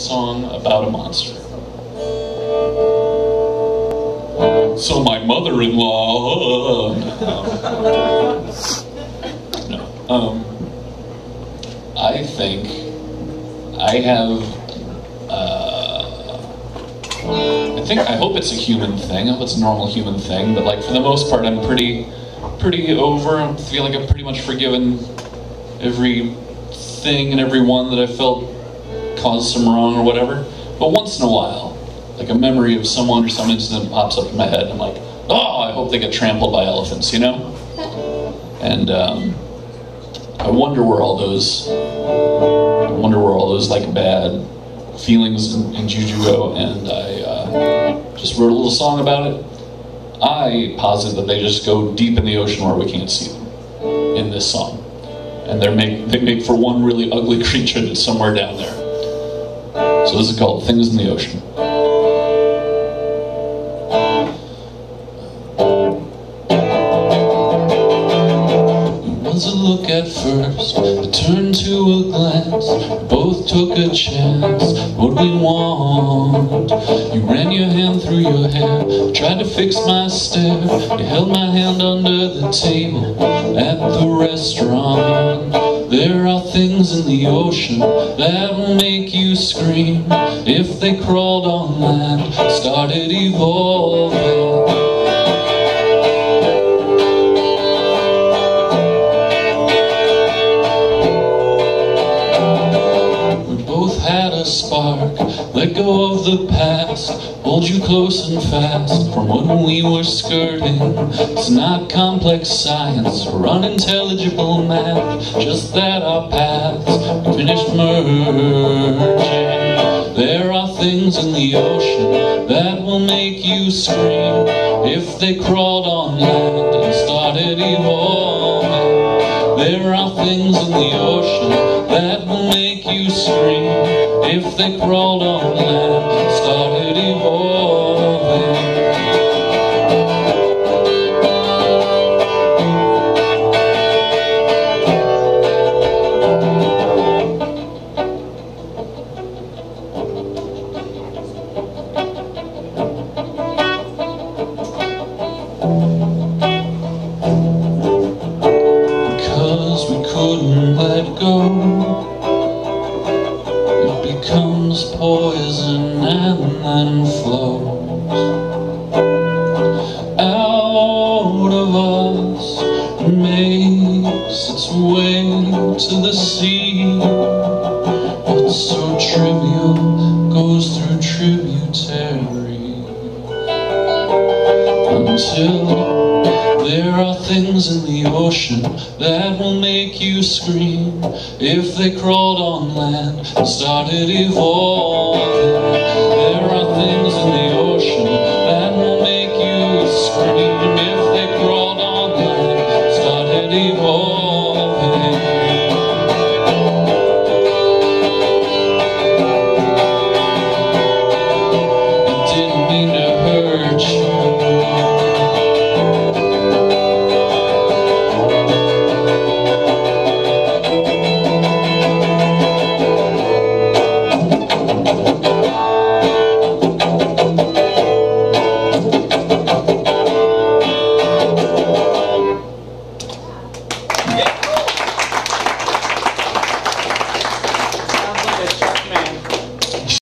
song about a monster. So my mother-in-law. no. Um, I think I have. Uh, I think I hope it's a human thing. I hope it's a normal human thing. But like for the most part, I'm pretty, pretty over. I feel like I've pretty much forgiven every thing and every one that I felt caused some wrong or whatever. But once in a while, like a memory of someone or some incident pops up in my head. I'm like, oh, I hope they get trampled by elephants, you know? And um, I wonder where all those, I wonder where all those like bad feelings and, and juju go. And I uh, just wrote a little song about it. I posit that they just go deep in the ocean where we can't see them in this song. And they make, they make for one really ugly creature that's somewhere down there. So this is called Things in the Ocean. It was a look at first, a turn to a glance. Both took a chance. What we want? You ran your hand through your hair, tried to fix my stare. You held my hand under the table at the restaurant. There are things in the ocean that make you scream if they crawled on land, started evolving. Spark. Let go of the past. Hold you close and fast. From when we were skirting. It's not complex science. Or unintelligible math. Just that our paths. Finished merging. There are things in the ocean That will make you scream. If they crawled on land And started evolving. There are things in the ocean That will make you scream if they crawled on land, started poison and then flows out of us and makes its way to the sea. What's so trivial goes through tributary until there are things in the ocean that will make you scream if they crawled on land and started evolving. There are things in the ocean that will make you scream if they crawled on land and started evolving.